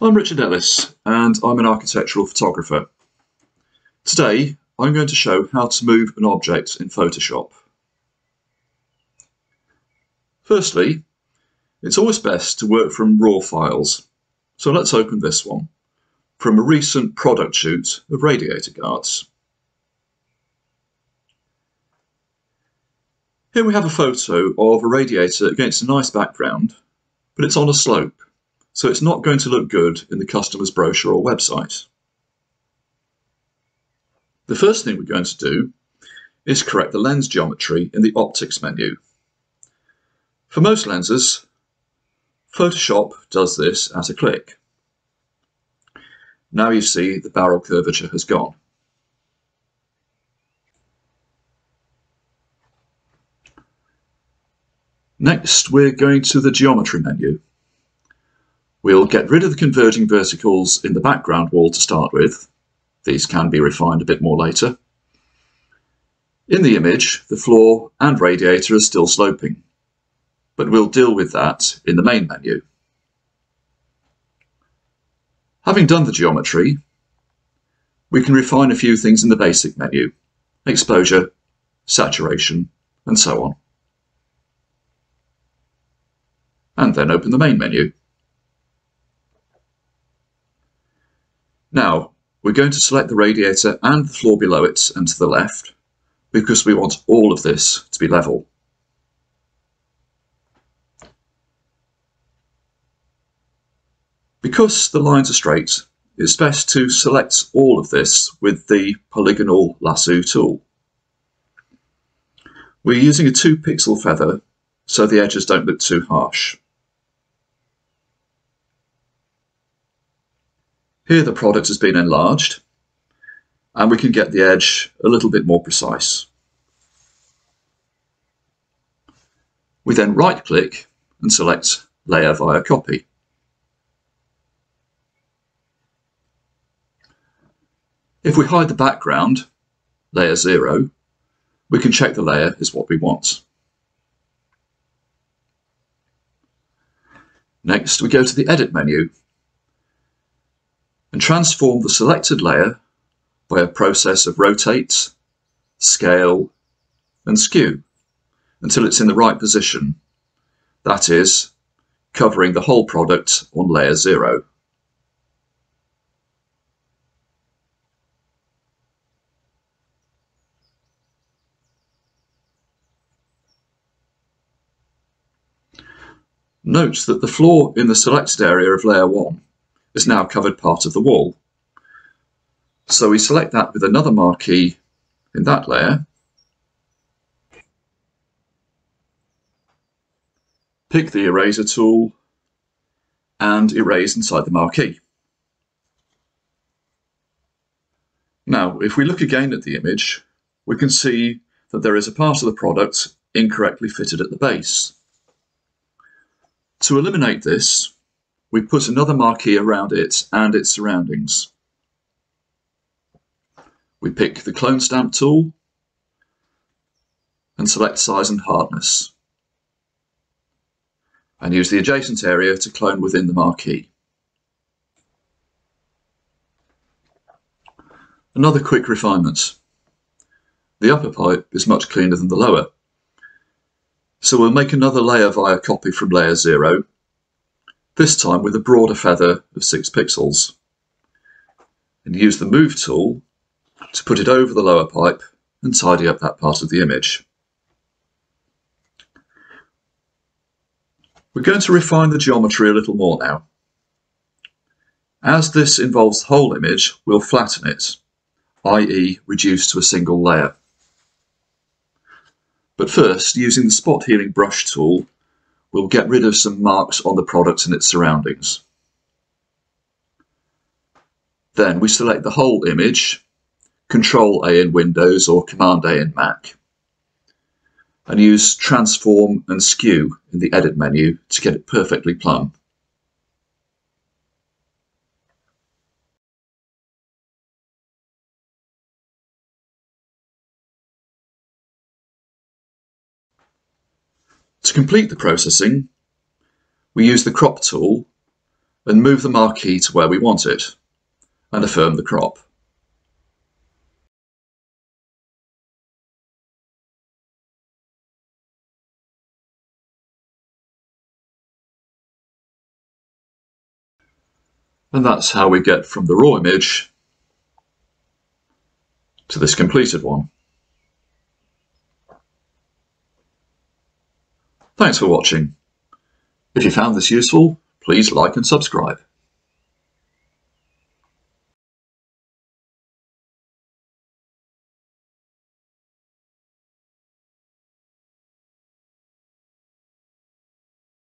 I'm Richard Ellis and I'm an architectural photographer. Today I'm going to show how to move an object in Photoshop. Firstly, it's always best to work from raw files. So let's open this one from a recent product shoot of radiator guards. Here we have a photo of a radiator against a nice background, but it's on a slope so it's not going to look good in the customer's brochure or website. The first thing we're going to do is correct the lens geometry in the optics menu. For most lenses, Photoshop does this at a click. Now you see the barrel curvature has gone. Next, we're going to the geometry menu. We'll get rid of the converging verticals in the background wall to start with. These can be refined a bit more later. In the image, the floor and radiator are still sloping, but we'll deal with that in the main menu. Having done the geometry, we can refine a few things in the basic menu, exposure, saturation, and so on. And then open the main menu. Now, we're going to select the radiator and the floor below it and to the left because we want all of this to be level. Because the lines are straight, it's best to select all of this with the polygonal lasso tool. We're using a 2 pixel feather so the edges don't look too harsh. Here the product has been enlarged and we can get the edge a little bit more precise. We then right click and select layer via copy. If we hide the background, layer 0, we can check the layer is what we want. Next, we go to the Edit menu and transform the selected layer by a process of rotate, scale, and skew until it's in the right position, that is, covering the whole product on layer 0. Note that the floor in the selected area of layer 1 has now covered part of the wall. So we select that with another marquee in that layer. Pick the eraser tool and erase inside the marquee. Now, if we look again at the image, we can see that there is a part of the product incorrectly fitted at the base. To eliminate this, we put another marquee around it and its surroundings. We pick the clone stamp tool and select size and hardness and use the adjacent area to clone within the marquee. Another quick refinement. The upper pipe is much cleaner than the lower. So we'll make another layer via copy from layer 0 this time with a broader feather of 6 pixels. And use the Move tool to put it over the lower pipe and tidy up that part of the image. We're going to refine the geometry a little more now. As this involves the whole image, we'll flatten it, i.e. reduce to a single layer. But first, using the spot healing brush tool, we'll get rid of some marks on the product and its surroundings. Then we select the whole image, Control A in Windows or Command A in Mac, and use Transform and Skew in the Edit menu to get it perfectly plumb. To complete the processing, we use the crop tool and move the marquee to where we want it, and affirm the crop. And that's how we get from the raw image to this completed one. Thanks for watching. If you found this useful, please like and subscribe.